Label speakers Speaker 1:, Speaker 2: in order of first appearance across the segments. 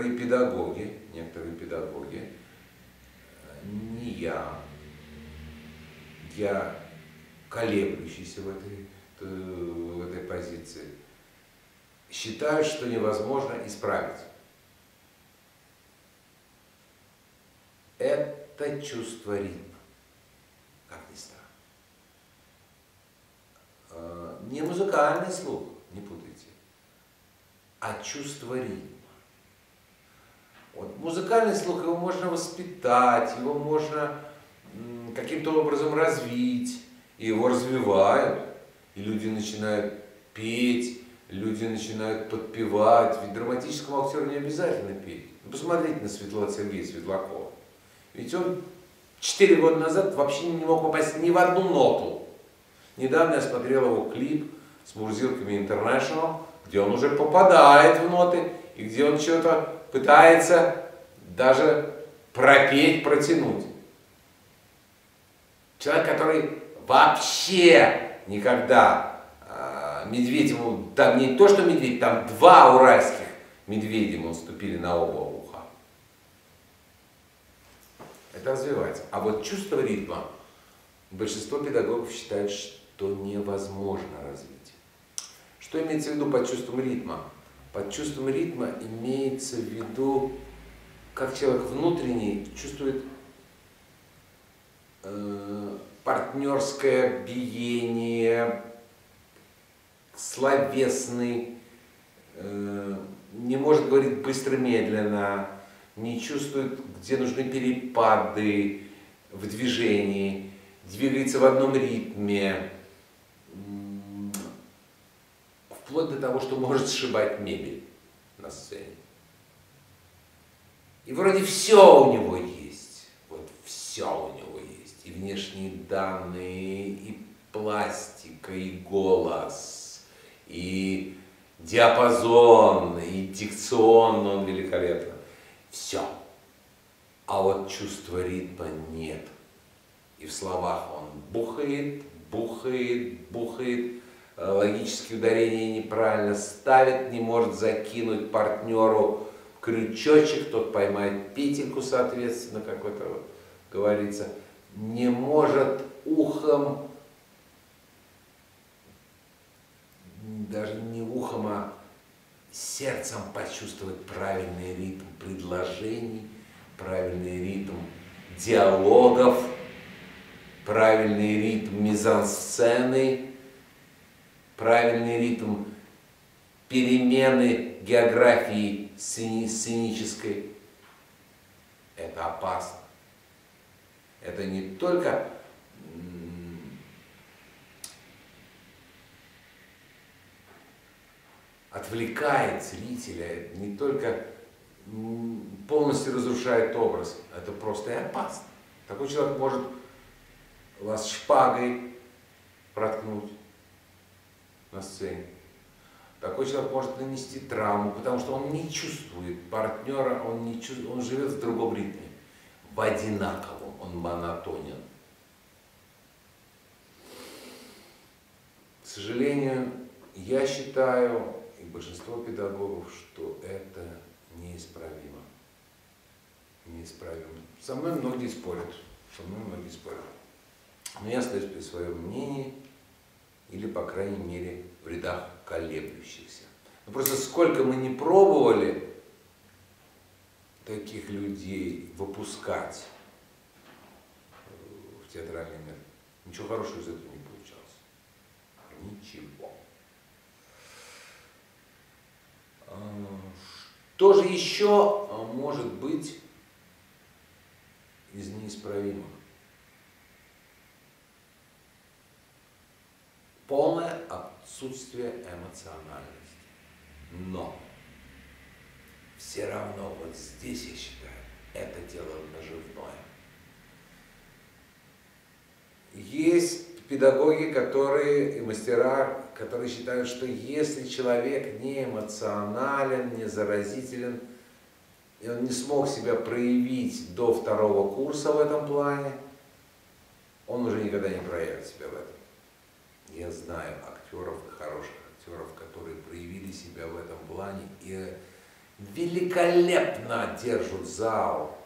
Speaker 1: некоторые педагоги, некоторые педагоги, не я, я колеблющийся в этой, в этой позиции, считают, что невозможно исправить. Это чувство ритма, как ни странно. А, не музыкальный слух, не путайте, а чувство ритма. Вот. Музыкальный слух, его можно воспитать, его можно каким-то образом развить, и его развивают, и люди начинают петь, люди начинают подпевать. Ведь драматическому актеру не обязательно петь. Ну, посмотрите на Светлана Сергея Светлакова. Ведь он четыре года назад вообще не мог попасть ни в одну ноту. Недавно я смотрел его клип с Мурзилками International, где он уже попадает в ноты, и где он что-то пытается даже пропеть, протянуть. Человек, который вообще никогда э, медведь ему, там не то, что медведь, там два уральских медведя ему наступили на оба уха. Это развивается. А вот чувство ритма большинство педагогов считают, что невозможно развить. Что имеется в виду под чувством ритма? Под чувством ритма имеется в виду, как человек внутренний чувствует э, партнерское биение, словесный, э, не может говорить быстро-медленно, не чувствует, где нужны перепады в движении, двигается в одном ритме, вплоть до того, что может сшибать мебель на сцене. И вроде все у него есть, вот все у него есть, и внешние данные, и пластика, и голос, и диапазон, и дикционно он великолепно. Все. А вот чувства ритма нет. И в словах он бухает, бухает, бухает, логические ударения неправильно ставит, не может закинуть партнеру крючочек, тот поймает петельку, соответственно, как это вот говорится, не может ухом, даже не ухом, а сердцем почувствовать правильный ритм предложений, правильный ритм диалогов, правильный ритм мизансцены, правильный ритм перемены географии сценической, это опасно. Это не только отвлекает зрителя, не только полностью разрушает образ, это просто и опасно. Такой человек может вас шпагой проткнуть, на сцене. Такой человек может нанести травму, потому что он не чувствует партнера, он, не чувствует, он живет в другом ритме, в одинаковом, он монотонен. К сожалению, я считаю, и большинство педагогов, что это неисправимо. Неисправимо. Со мной многие спорят, со мной многие спорят. Но я остаюсь при своем мнении – или, по крайней мере, в рядах колеблющихся. Но ну, просто сколько мы не пробовали таких людей выпускать э, в театральный мир, ничего хорошего из этого не получалось. Ничего. А, что же еще а, может быть из неисправимых? Полное отсутствие эмоциональности. Но все равно вот здесь, я считаю, это дело наживное. Есть педагоги, которые, и мастера, которые считают, что если человек не эмоционален, не заразителен, и он не смог себя проявить до второго курса в этом плане, он уже никогда не проявит себя в этом. Я знаю актеров, хороших актеров, которые проявили себя в этом плане, и великолепно держат зал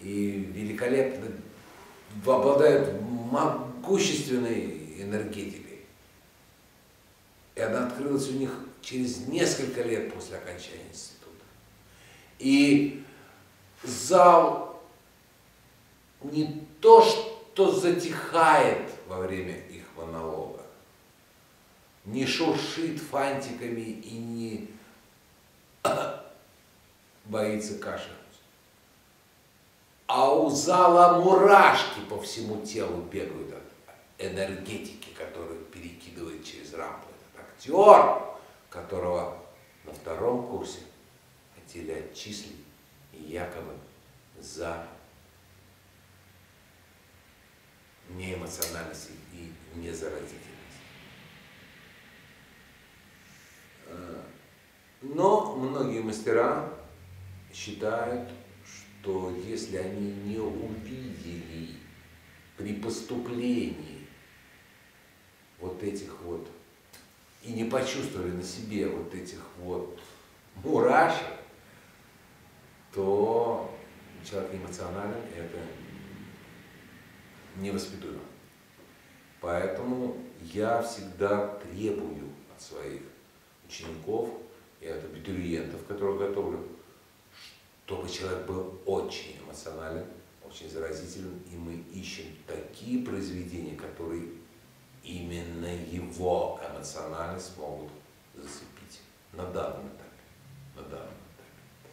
Speaker 1: и великолепно обладают могущественной энергетикой. И она открылась у них через несколько лет после окончания института. И зал не то, что затихает во время их монолога, не шуршит фантиками и не боится кашлянуть. А у зала мурашки по всему телу бегают от энергетики, которую перекидывает через рампу этот актер, которого на втором курсе хотели отчислить якобы за неэмоциональность и незаразительность. Э, но многие мастера считают, что если они не увидели при поступлении вот этих вот и не почувствовали на себе вот этих вот мурашек, то человек эмоционален, это невоспитуемо. Поэтому я всегда требую от своих учеников и от абитуриентов, которых готовлю, чтобы человек был очень эмоционален, очень заразителен, и мы ищем такие произведения, которые именно его эмоциональность могут зацепить на данном этапе. На данном этапе.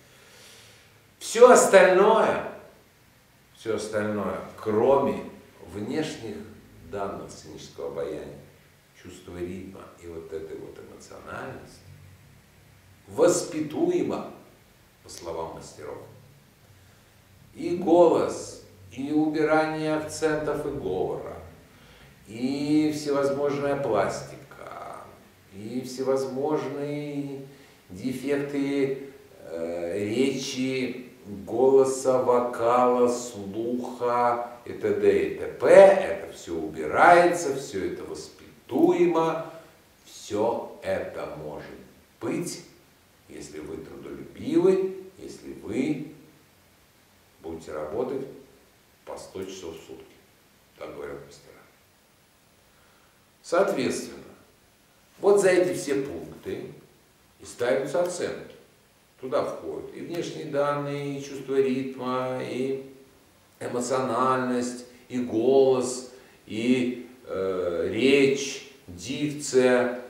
Speaker 1: Все остальное, все остальное, кроме внешних данных сценического обаяния, чувства ритма и вот этой вот эмоциональности, воспитуемо, по словам мастеров. И голос, и убирание акцентов и говора, и всевозможная пластика, и всевозможные дефекты э, речи, голоса, вокала, слуха и т.д. и т.п. Это все убирается, все это воспитуемо, все это может быть, если вы трудолюбивы, если вы будете работать по 100 часов в сутки. Так говорят мастера. Соответственно, вот за эти все пункты и ставятся оценки. Туда входят и внешние данные, и чувство ритма, и эмоциональность, и голос, и э, речь, дикция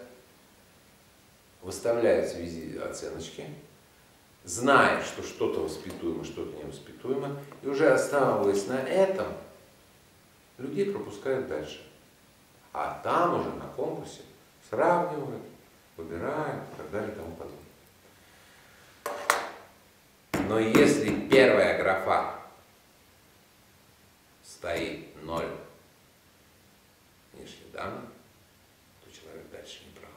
Speaker 1: выставляет в визе оценочки, зная, что что-то воспитуемо, что-то невоспитуемо, и уже останавливаясь на этом, людей пропускают дальше. А там уже на конкурсе сравнивают, выбирают и так далее и тому подобное. Но если первая графа стоит ноль если дамы, то человек дальше не прав.